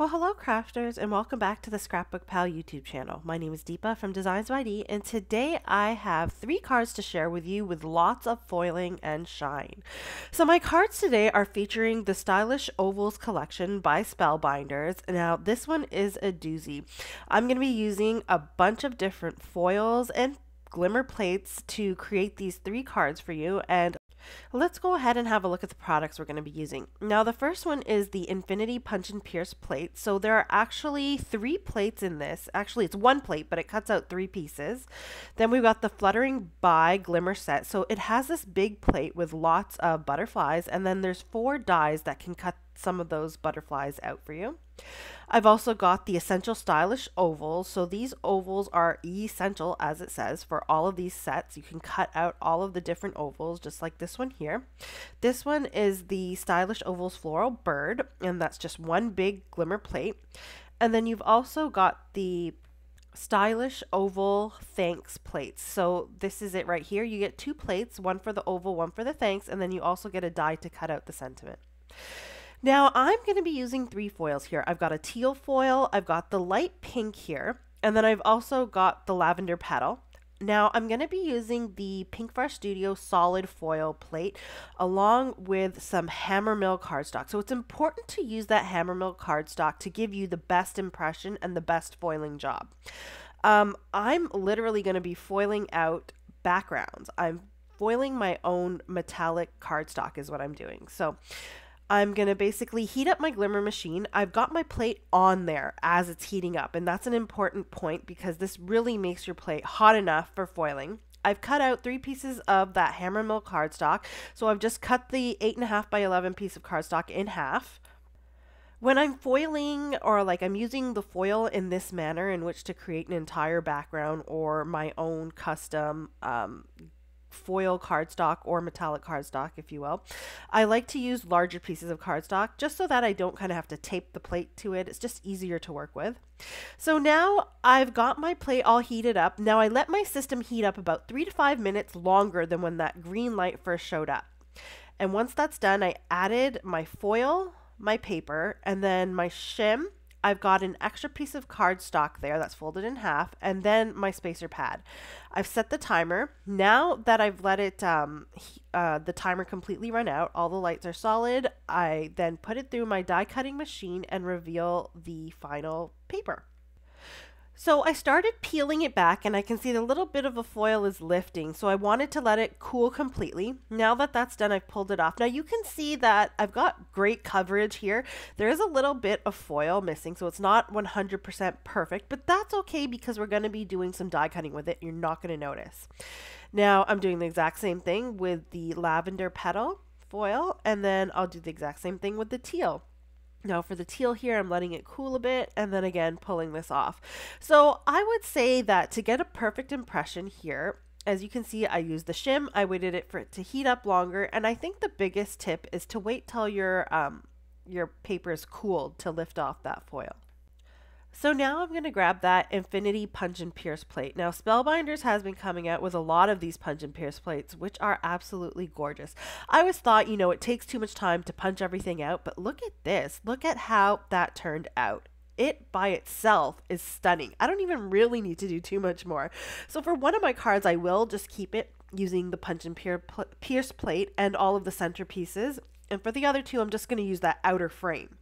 Well, hello crafters and welcome back to the Scrapbook Pal YouTube channel. My name is Deepa from Deezines by D and today I have three cards to share with you with lots of foiling and shine. So my cards today are featuring the Stylish Ovals collection by Spellbinders. Now this one is a doozy. I'm going to be using a bunch of different foils and glimmer plates to create these three cards for you and Let's go ahead and have a look at the products we're going to be using. Now the first one is the Infinity Punch and Pierce plate. So there are actually three plates in this. Actually it's one plate but it cuts out three pieces. Then we've got the Fluttering by Glimmer set. So it has this big plate with lots of butterflies and then there's four dies that can cut some of those butterflies out for you. I've also got the Essential Stylish ovals. So these ovals are essential, as it says, for all of these sets. You can cut out all of the different ovals, just like this one here. This one is the Stylish Ovals Floral Bird, and that's just one big glimmer plate. And then you've also got the stylish oval thanks plates. So this is it right here. You get two plates, one for the oval, one for the thanks, and then you also get a die to cut out the sentiment. Now I'm going to be using three foils here. I've got a teal foil, I've got the light pink here, and then I've also got the lavender petal. Now I'm going to be using the Pink Pinkfresh Studio solid foil plate along with some Hammermill cardstock. So it's important to use that Hammermill cardstock to give you the best impression and the best foiling job. Um, I'm literally going to be foiling out backgrounds. I'm foiling my own metallic cardstock is what I'm doing. So I'm going to basically heat up my glimmer machine. I've got my plate on there as it's heating up, and that's an important point because this really makes your plate hot enough for foiling. I've cut out three pieces of that Hammermill cardstock, so I've just cut the 8.5 by 11 piece of cardstock in half. When I'm foiling or like I'm using the foil in this manner in which to create an entire background or my own custom um, foil cardstock or metallic cardstock, if you will. I like to use larger pieces of cardstock just so that I don't kind of have to tape the plate to it. It's just easier to work with. So now I've got my plate all heated up. Now I let my system heat up about three to five minutes longer than when that green light first showed up. And once that's done, I added my foil, my paper, and then my shim I've got an extra piece of cardstock there that's folded in half, and then my spacer pad. I've set the timer. Now that I've let it, um, uh, the timer completely run out, all the lights are solid, I then put it through my die cutting machine and reveal the final paper. So I started peeling it back and I can see the little bit of a foil is lifting. So I wanted to let it cool completely. Now that that's done, I've pulled it off. Now you can see that I've got great coverage here. There is a little bit of foil missing, so it's not 100% perfect, but that's okay because we're going to be doing some die cutting with it. You're not going to notice. Now I'm doing the exact same thing with the lavender petal foil, and then I'll do the exact same thing with the teal. Now for the teal here, I'm letting it cool a bit and then again pulling this off. So I would say that to get a perfect impression here, as you can see, I used the shim. I waited it for it to heat up longer. And I think the biggest tip is to wait till your, um, your paper is cooled to lift off that foil. So now I'm going to grab that Infinity Punch and Pierce plate. Now Spellbinders has been coming out with a lot of these Punch and Pierce plates, which are absolutely gorgeous. I always thought, you know, it takes too much time to punch everything out, but look at this. Look at how that turned out it by itself is stunning. I don't even really need to do too much more. So for one of my cards, I will just keep it using the punch and pierce plate and all of the centerpieces. And for the other two, I'm just going to use that outer frame.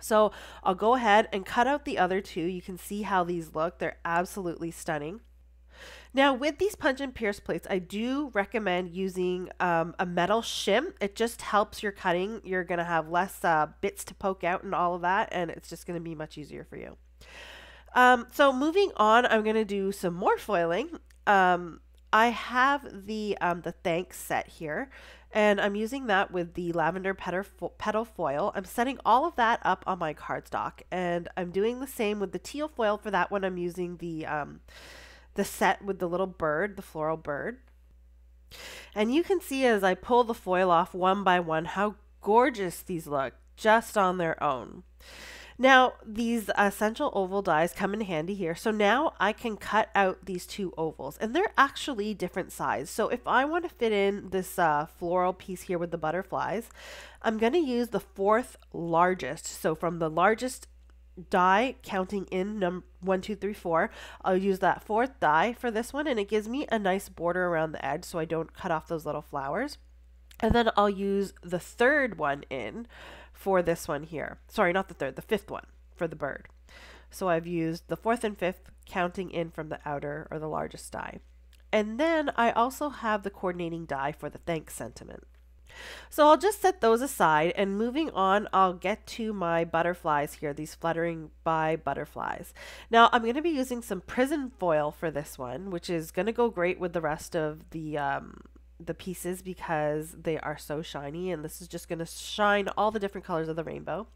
So I'll go ahead and cut out the other two. You can see how these look. They're absolutely stunning. Now with these punch and pierce plates, I do recommend using um, a metal shim. It just helps your cutting. You're going to have less uh, bits to poke out and all of that, and it's just going to be much easier for you. Um, so moving on, I'm going to do some more foiling. Um, I have the, um, the thanks set here and I'm using that with the lavender petal, foil. I'm setting all of that up on my cardstock and I'm doing the same with the teal foil for that one. I'm using the, um, the set with the little bird, the floral bird. And you can see as I pull the foil off one by one how gorgeous these look just on their own. Now, these essential oval dies come in handy here. So now I can cut out these two ovals and they're actually different size. So if I want to fit in this uh, floral piece here with the butterflies, I'm going to use the fourth largest. So from the largest die counting in number one, two, three, four. I'll use that fourth die for this one and it gives me a nice border around the edge so I don't cut off those little flowers. And then I'll use the third one in for this one here. Sorry, not the third, the fifth one for the bird. So I've used the fourth and fifth counting in from the outer or the largest die. And then I also have the coordinating die for the thanks sentiment. So I'll just set those aside and moving on, I'll get to my butterflies here, these fluttering by butterflies. Now I'm going to be using some prism foil for this one, which is going to go great with the rest of the um, the pieces because they are so shiny and this is just going to shine all the different colors of the rainbow.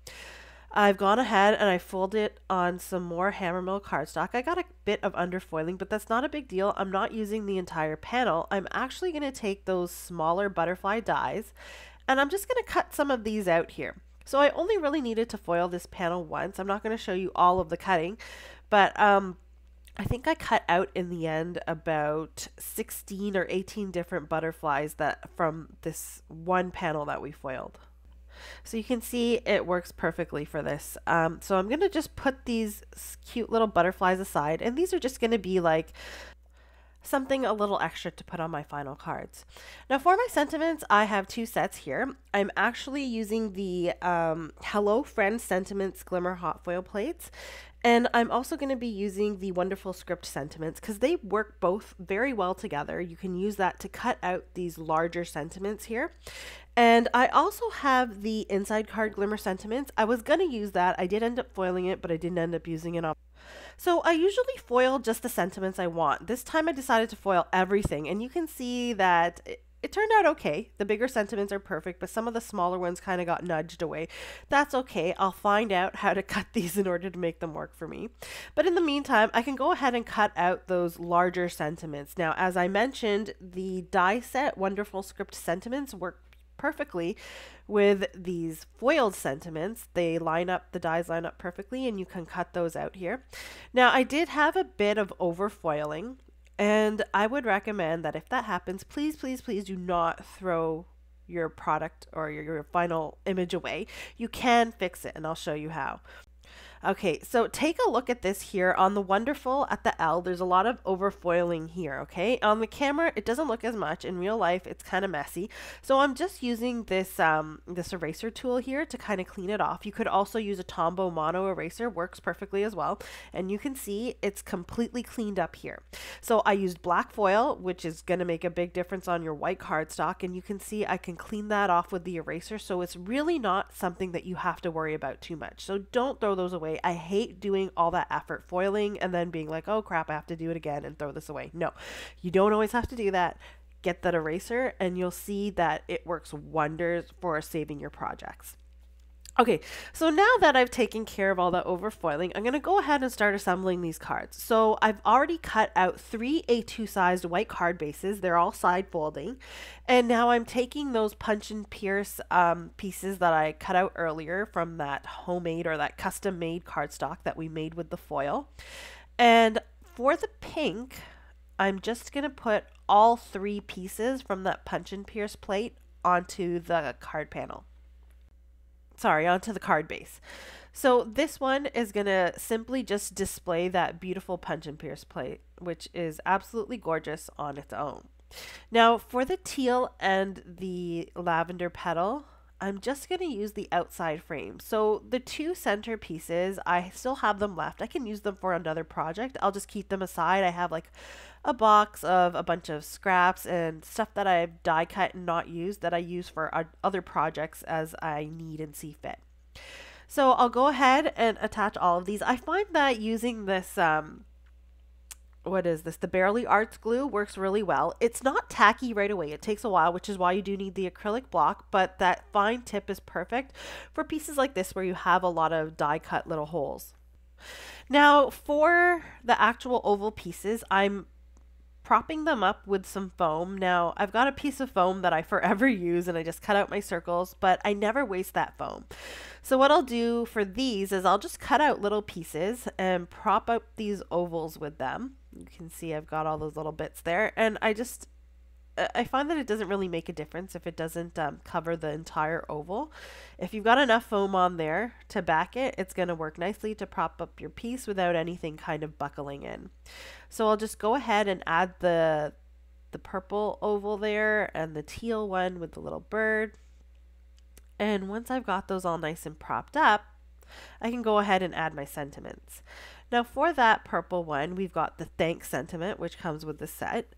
I've gone ahead and I folded on some more Hammermill cardstock. I got a bit of underfoiling, but that's not a big deal. I'm not using the entire panel. I'm actually going to take those smaller butterfly dies and I'm just going to cut some of these out here. So I only really needed to foil this panel once. I'm not going to show you all of the cutting, but um, I think I cut out in the end about 16 or 18 different butterflies that from this one panel that we foiled. So you can see it works perfectly for this. Um, so I'm going to just put these cute little butterflies aside and these are just going to be like something a little extra to put on my final cards. Now for my sentiments, I have two sets here. I'm actually using the um, Hello Friend Sentiments Glimmer Hot Foil plates and I'm also going to be using the Wonderful Script Sentiments because they work both very well together. You can use that to cut out these larger sentiments here. And I also have the Inside Card Glimmer Sentiments. I was going to use that. I did end up foiling it, but I didn't end up using it on. So I usually foil just the sentiments I want. This time I decided to foil everything. And you can see that it turned out okay. The bigger sentiments are perfect, but some of the smaller ones kind of got nudged away. That's okay. I'll find out how to cut these in order to make them work for me. But in the meantime, I can go ahead and cut out those larger sentiments. Now, as I mentioned, the die set Wonderful Script Sentiments work perfectly with these foiled sentiments. They line up, the dies line up perfectly, and you can cut those out here. Now, I did have a bit of overfoiling. And I would recommend that if that happens, please, please, please do not throw your product or your, your final image away. You can fix it, and I'll show you how. Okay, so take a look at this here on the Wonderful at the L. There's a lot of overfoiling here, okay? On the camera, it doesn't look as much. In real life, it's kind of messy. So I'm just using this um, this eraser tool here to kind of clean it off. You could also use a Tombow Mono eraser, works perfectly as well. And you can see it's completely cleaned up here. So I used black foil, which is going to make a big difference on your white cardstock. And you can see I can clean that off with the eraser. So it's really not something that you have to worry about too much. So don't throw those away. I hate doing all that effort foiling and then being like, oh crap, I have to do it again and throw this away. No, you don't always have to do that. Get that eraser and you'll see that it works wonders for saving your projects. Okay, so now that I've taken care of all the overfoiling, I'm going to go ahead and start assembling these cards. So I've already cut out three A2 sized white card bases. They're all side folding. And now I'm taking those punch and pierce um, pieces that I cut out earlier from that homemade or that custom made cardstock that we made with the foil. And for the pink, I'm just going to put all three pieces from that punch and pierce plate onto the card panel sorry, onto the card base. So this one is going to simply just display that beautiful punch and pierce plate, which is absolutely gorgeous on its own. Now for the teal and the lavender petal, I'm just going to use the outside frame. So the two center pieces, I still have them left. I can use them for another project. I'll just keep them aside. I have like a box of a bunch of scraps and stuff that I've die cut and not used that I use for other projects as I need and see fit. So I'll go ahead and attach all of these. I find that using this um, what is this? The Bearly Arts glue works really well. It's not tacky right away. It takes a while, which is why you do need the acrylic block, but that fine tip is perfect for pieces like this where you have a lot of die cut little holes. Now for the actual oval pieces, I'm propping them up with some foam. Now, I've got a piece of foam that I forever use and I just cut out my circles, but I never waste that foam. So what I'll do for these is I'll just cut out little pieces and prop up these ovals with them. You can see I've got all those little bits there and I just I find that it doesn't really make a difference if it doesn't um, cover the entire oval. If you've got enough foam on there to back it, it's going to work nicely to prop up your piece without anything kind of buckling in. So I'll just go ahead and add the, the purple oval there and the teal one with the little bird. And once I've got those all nice and propped up, I can go ahead and add my sentiments. Now for that purple one, we've got the thanks sentiment, which comes with the set.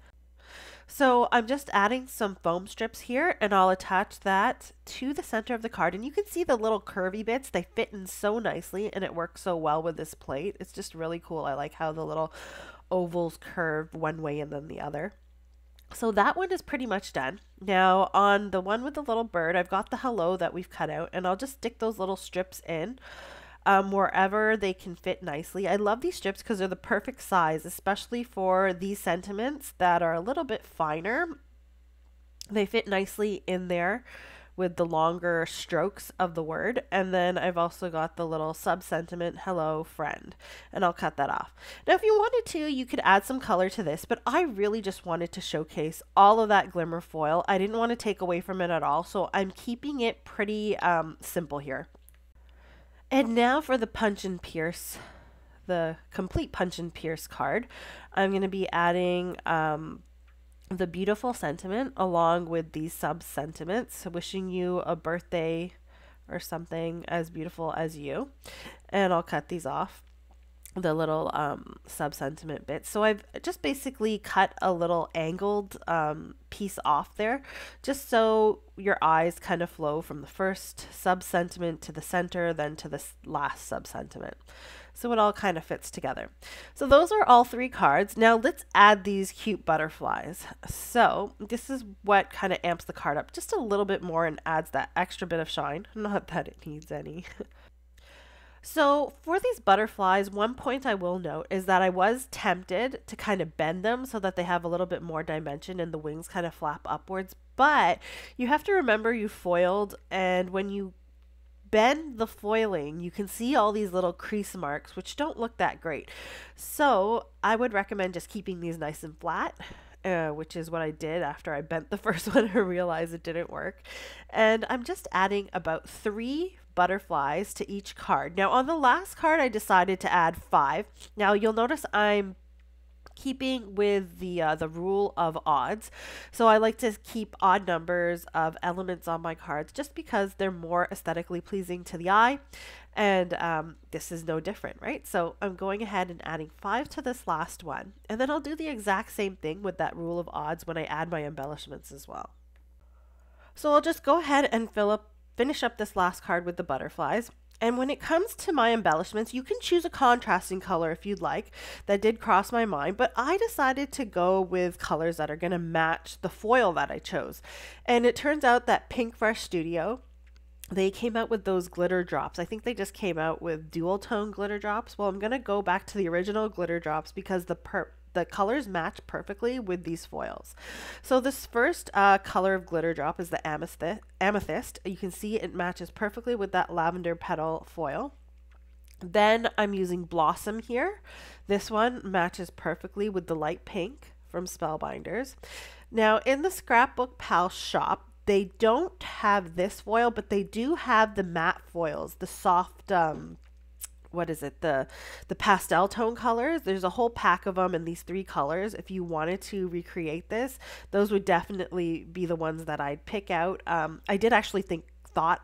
So I'm just adding some foam strips here and I'll attach that to the center of the card. And you can see the little curvy bits, they fit in so nicely and it works so well with this plate. It's just really cool. I like how the little ovals curve one way and then the other. So that one is pretty much done. Now on the one with the little bird, I've got the hello that we've cut out and I'll just stick those little strips in um, wherever they can fit nicely. I love these strips because they're the perfect size, especially for these sentiments that are a little bit finer. They fit nicely in there with the longer strokes of the word. And then I've also got the little sub sentiment, hello friend, and I'll cut that off. Now, if you wanted to, you could add some color to this, but I really just wanted to showcase all of that glimmer foil. I didn't want to take away from it at all, so I'm keeping it pretty um, simple here. And now for the punch and pierce, the complete punch and pierce card. I'm going to be adding um, the beautiful sentiment along with these sub sentiments, wishing you a birthday or something as beautiful as you. And I'll cut these off the little um, sub sentiment bit. So I've just basically cut a little angled um, piece off there just so your eyes kind of flow from the first sub sentiment to the center, then to the last sub sentiment. So it all kind of fits together. So those are all three cards. Now let's add these cute butterflies. So this is what kind of amps the card up just a little bit more and adds that extra bit of shine. Not that it needs any. So for these butterflies, one point I will note is that I was tempted to kind of bend them so that they have a little bit more dimension and the wings kind of flap upwards. But you have to remember you foiled and when you bend the foiling, you can see all these little crease marks, which don't look that great. So I would recommend just keeping these nice and flat. Uh, which is what I did after I bent the first one and realized it didn't work. And I'm just adding about three butterflies to each card. Now on the last card, I decided to add five. Now you'll notice I'm keeping with the uh, the rule of odds. So I like to keep odd numbers of elements on my cards just because they're more aesthetically pleasing to the eye. And um, this is no different, right? So I'm going ahead and adding five to this last one. And then I'll do the exact same thing with that rule of odds when I add my embellishments as well. So I'll just go ahead and fill up finish up this last card with the butterflies. And when it comes to my embellishments, you can choose a contrasting color if you'd like. That did cross my mind, but I decided to go with colors that are going to match the foil that I chose. And it turns out that Pinkfresh Studio, they came out with those glitter drops. I think they just came out with dual tone glitter drops. Well, I'm going to go back to the original glitter drops because the per the colors match perfectly with these foils. So this first uh, color of glitter drop is the amethyst. amethyst. You can see it matches perfectly with that lavender petal foil. Then I'm using Blossom here. This one matches perfectly with the light pink from Spellbinders. Now in the Scrapbook Pal shop, they don't have this foil, but they do have the matte foils, the soft um, what is it the the pastel tone colors there's a whole pack of them in these three colors if you wanted to recreate this those would definitely be the ones that i'd pick out um, i did actually think thought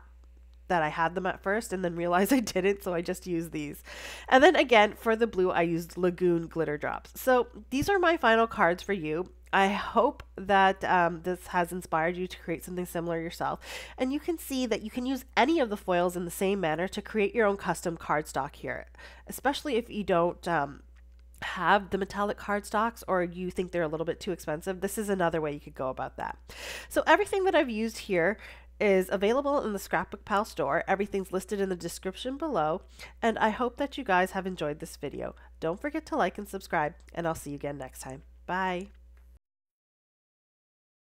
that I had them at first and then realized I didn't, so I just used these. And then again, for the blue, I used Lagoon Glitter Drops. So these are my final cards for you. I hope that um, this has inspired you to create something similar yourself. And you can see that you can use any of the foils in the same manner to create your own custom cardstock here, especially if you don't um, have the metallic cardstocks or you think they're a little bit too expensive. This is another way you could go about that. So everything that I've used here is available in the Scrapbook Pal store. Everything's listed in the description below. And I hope that you guys have enjoyed this video. Don't forget to like and subscribe, and I'll see you again next time. Bye.